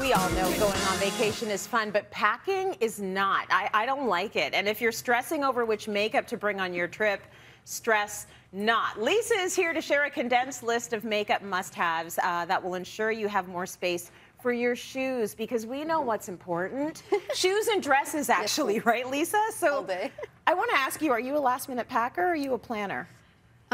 We all know going on vacation is fun, but packing is not. I, I don't like it. And if you're stressing over which makeup to bring on your trip, stress not. Lisa is here to share a condensed list of makeup must-haves uh, that will ensure you have more space for your shoes because we know what's important. shoes and dresses, actually, right, Lisa? So. I want to ask you, are you a last-minute packer or are you a planner?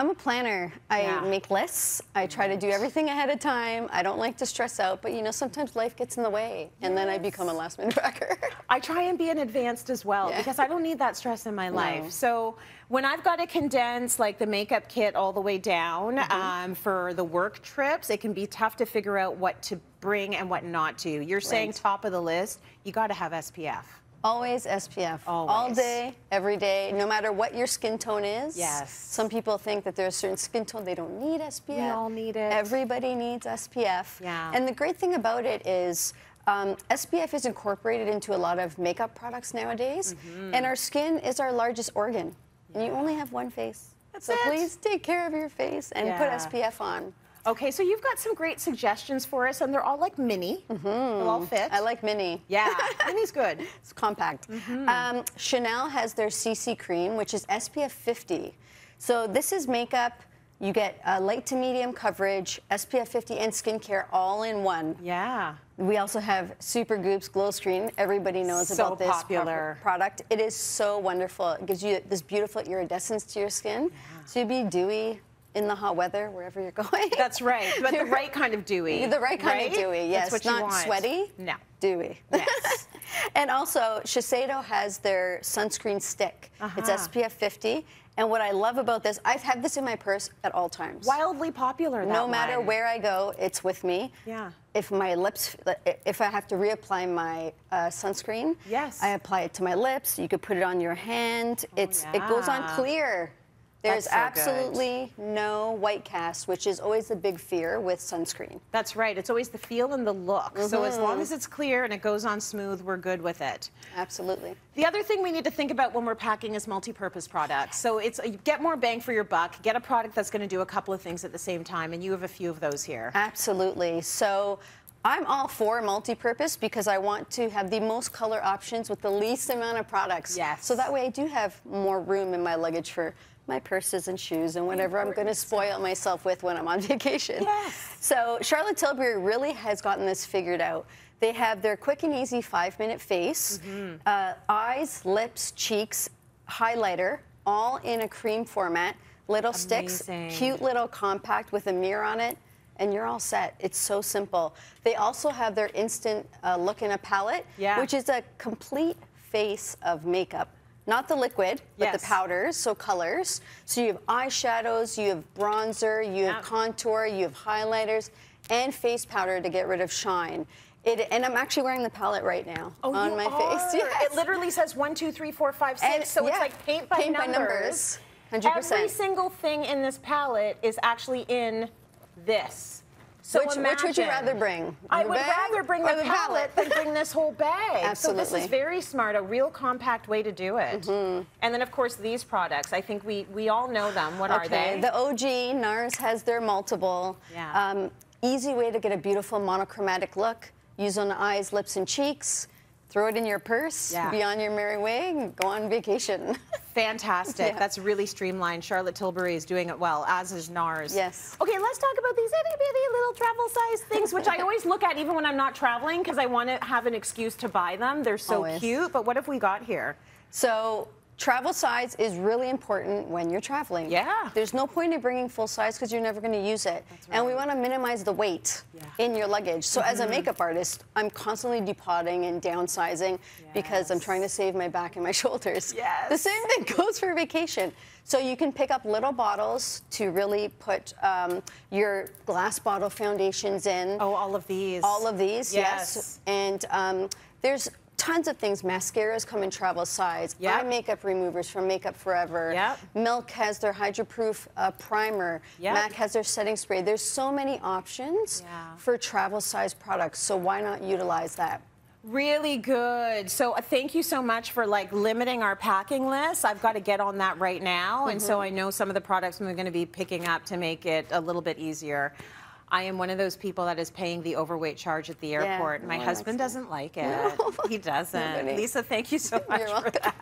I'm a planner. I yeah. make lists. I try to do everything ahead of time. I don't like to stress out, but you know, sometimes life gets in the way, and yes. then I become a last minute packer. I try and be an advanced as well yeah. because I don't need that stress in my no. life. So when I've got to condense like the makeup kit all the way down mm -hmm. um, for the work trips, it can be tough to figure out what to bring and what not to. You're right. saying top of the list, you got to have SPF. Always SPF. Always. All day, every day, no matter what your skin tone is. Yes. Some people think that there's a certain skin tone they don't need SPF. We all need it. Everybody needs SPF. Yeah. And the great thing about it is um, SPF is incorporated into a lot of makeup products nowadays. Mm -hmm. And our skin is our largest organ. Yeah. And you only have one face. That's so it. please take care of your face and yeah. put SPF on. Okay, so you've got some great suggestions for us, and they're all like mini. Mm -hmm. They'll all fit. I like mini. Yeah, mini's good. It's compact. Mm -hmm. um, Chanel has their CC cream, which is SPF 50. So this is makeup. You get uh, light to medium coverage, SPF 50, and skincare all in one. Yeah. We also have Supergoop's Glow Screen. Everybody knows so about this popular. product. It is so wonderful. It gives you this beautiful iridescence to your skin. Yeah. So you'd be dewy, in the hot weather, wherever you're going. That's right, but the right kind of dewy. The right kind right? of dewy, yes. That's what Not want. sweaty. No. Dewy. Yes. and also, Shiseido has their sunscreen stick. Uh -huh. It's SPF uh-huh. 50. And what I love about this, I've had this in my purse at all times. Wildly popular, No matter one. where I go, it's with me. Yeah. If my lips, if I have to reapply my uh, sunscreen, yes. I apply it to my lips. You could put it on your hand. Oh, it's yeah. It goes on clear. There's so absolutely good. no white cast, which is always the big fear with sunscreen. That's right. It's always the feel and the look. Mm -hmm. So as long mm-hmm. as it's clear and it goes on smooth, we're good with it. Absolutely. The other thing we need to think about when we're packing is multi-purpose products. So it's get more bang for your buck. Get a product that's going to do a couple of things at the same time, and you have a few of those here. Absolutely. So I'm all for multi-purpose because I want to have the most color options with the least amount of products. Yes. So that way I do have more room in my luggage for my purses and shoes and whatever I'm going to spoil myself with when I'm on vacation. Yes. So Charlotte Tilbury really has gotten this figured out. They have their quick and easy five-minute face, mm -hmm. uh, eyes, lips, cheeks, highlighter, all in a cream format, little Amazing. sticks, cute little compact with a mirror on it, and you're all set. It's so simple. They also have their instant uh, look in a palette, yeah. which is a complete face of makeup not the liquid, but yes. the powders, so colors. So you have eyeshadows, you have bronzer, you have contour, you have highlighters, and face powder to get rid of shine. It, and I'm actually wearing the palette right now oh, on my are. face. Yes. It literally says one, two, three, four, five, six. And, so yeah, it's like paint by paint numbers. By numbers. 100%. Every single thing in this palette is actually in this. So which, imagine, which would you rather bring? I would rather bring the, the palette than bring this whole bag. Absolutely. So this is very smart, a real compact way to do it. Mm -hmm. And then, of course, these products. I think we, we all know them. What okay. are they? The OG, NARS has their multiple. Yeah. Um, easy way to get a beautiful monochromatic look. Use on the eyes, lips, and cheeks throw it in your purse, yeah. be on your merry way, and go on vacation. Fantastic. Yeah. That's really streamlined. Charlotte Tilbury is doing it well, as is NARS. Yes. Okay, let's talk about these itty bitty little travel size things, which I always look at even when I'm not traveling because I want to have an excuse to buy them. They're so always. cute. But what have we got here? So Travel size is really important when you're traveling. Yeah. There's no point in bringing full size because you're never going to use it. Right. And we want to minimize the weight yeah. in your luggage. So mm -hmm. as a mm-hmm. makeup artist, I'm constantly depotting and downsizing yes. because I'm trying to save my back and my shoulders. Yes. The same thing goes for vacation. So you can pick up little bottles to really put um, your glass bottle foundations in. Oh, all of these. All of these, yes. yes. And um, there's tons of things. Mascaras come in travel size. Yep. Eye makeup removers from Makeup Forever. Yep. Milk has their hydroproof uh, primer. Yep. MAC has their setting spray. There's so many options yeah. for travel size products, so why not utilize that? Really good. So uh, thank you so much for like limiting our packing list. I've got to get on that right now. Mm -hmm. And so mm-hmm. I know some of the products I'm going to be picking up to make it a little bit easier. I am one of those people that is paying the overweight charge at the airport. no My oh, one husband doesn't like it. No. He doesn't. Nobody. Lisa, thank you so much You're for welcome. that.